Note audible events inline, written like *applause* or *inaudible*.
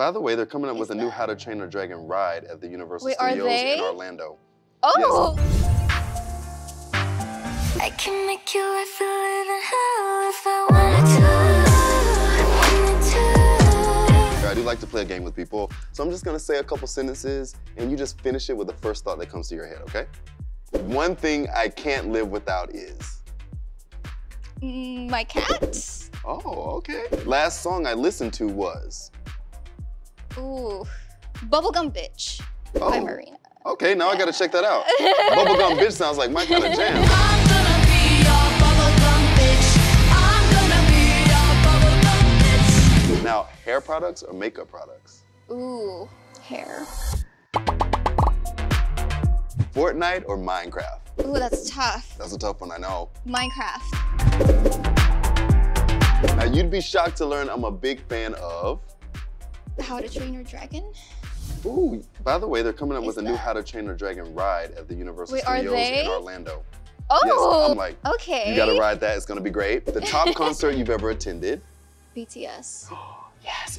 by the way, they're coming up Is with a new How to Train Your Dragon ride at the Universal Wait, are Studios in? Orlando. Oh, I can make your life a living hell if I wanted to. I do like to play a game with people, so I'm just gonna say a couple sentences and you just finish it with the first thought that comes to your head, okay? One thing I can't live without is. mm, my cat. Oh, okay. Last song I listened to was. Ooh, bubblegum bitch by Oh, Marina. okay, now I gotta check that out. *laughs* Bubblegum Bitch sounds like my kind of jam. I'm gonna be your bubblegum bitch. I'm gonna be your bubblegum bitch. Now, hair products or makeup products? Ooh, hair. Fortnite or Minecraft? Ooh, that's tough. That's a tough one, I know. Minecraft. Now, you'd be shocked to learn I'm a big fan of. How to Train Your Dragon. Ooh, by the way, they're coming up Is with a new How to Train Your Dragon ride at the Universal Wait, are Studios they? in Orlando. Oh, I'm like, okay. You gotta ride that, it's gonna be great. The top *laughs* concert you've ever attended. BTS. *gasps* Yes.